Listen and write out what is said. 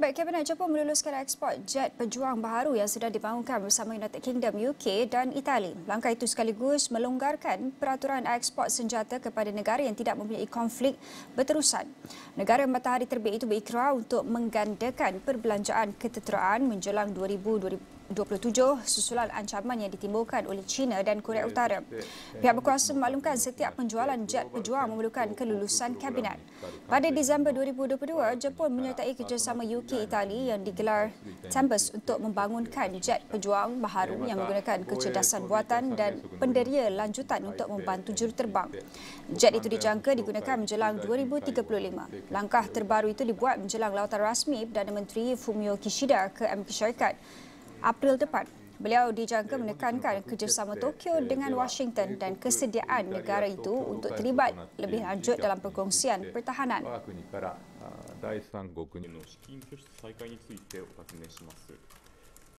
Baik, Kabinet Jepun meluluskan ekspor jet pejuang baharu yang sedang dibangunkan bersama United Kingdom, UK dan Itali. Langkah itu sekaligus melonggarkan peraturan ekspor senjata kepada negara yang tidak mempunyai konflik berterusan. Negara matahari terbit itu berikrar untuk menggandakan perbelanjaan ketenteraan menjelang 2020 27 susulan ancaman yang ditimbulkan oleh China dan Korea Utara. Pihak berkuasa memaklumkan setiap penjualan jet pejuang memerlukan kelulusan kabinet. Pada Disember 2022, Jepun menyertai kerjasama UK Itali yang digelar Tempest untuk membangunkan jet pejuang baharu yang menggunakan kecerdasan buatan dan penderia lanjutan untuk membantu juruterbang. Jet itu dijangka digunakan menjelang 2035. Langkah terbaru itu dibuat menjelang lautan rasmi Perdana Menteri Fumio Kishida ke Amerika Syarikat April depan. Beliau dijangka menekankan kerjasama Tokyo dengan Washington dan kesediaan negara itu untuk terlibat lebih lanjut dalam perkongsian pertahanan.